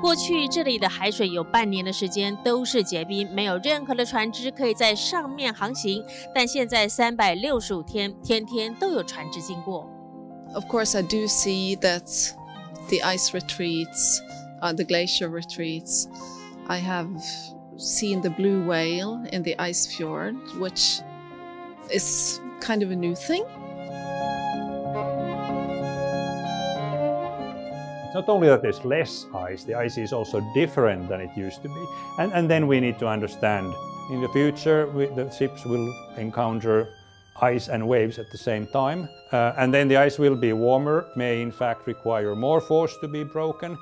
过去这里的海水有半年的时间都是结冰，没有任何的船只可以在上面航行。但现在三百六十五天，天天都有船只经过。Of course, I do see that the ice retreats, uh, the glacier retreats. I have seen the blue whale in the ice fjord, which is kind of a new thing. Not only that there's less ice, the ice is also different than it used to be. And, and then we need to understand in the future we, the ships will encounter ice and waves at the same time. Uh, and then the ice will be warmer, may in fact require more force to be broken.